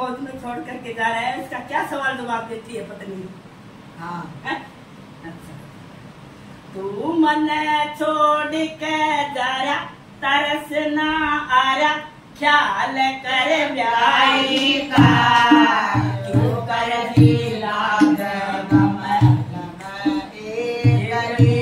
फौज में छोड़ करके जा रहा है इसका क्या सवाल जवाब देती है पत्नी? हाँ। अच्छा। तू मन छोड़ के जा रहा तरस ना आ रहा ख्याल कर दी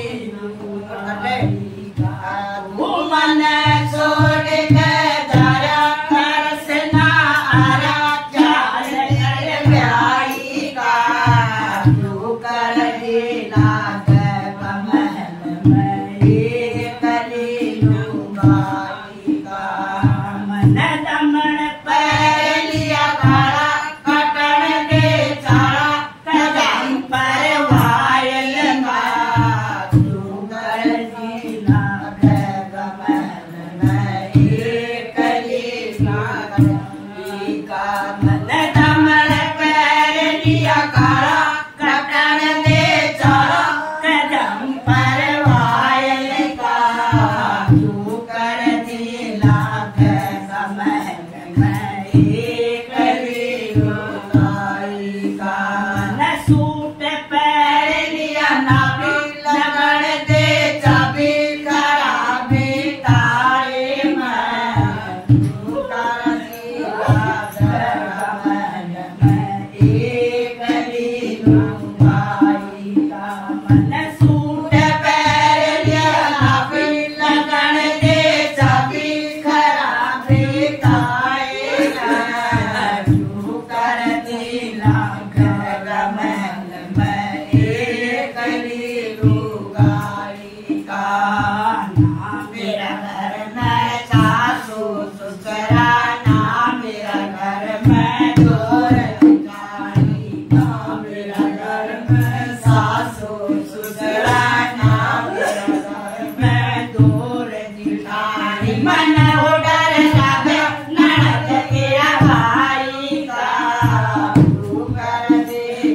lá,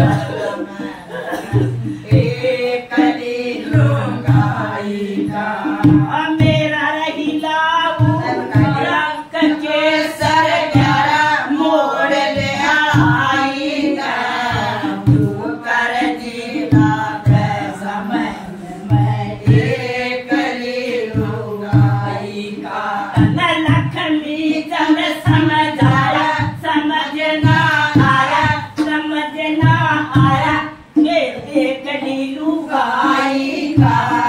back. मारा खेलते कटीलू गाई गाई